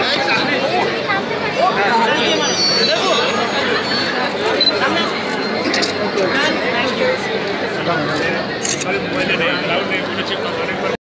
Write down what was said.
Thanks.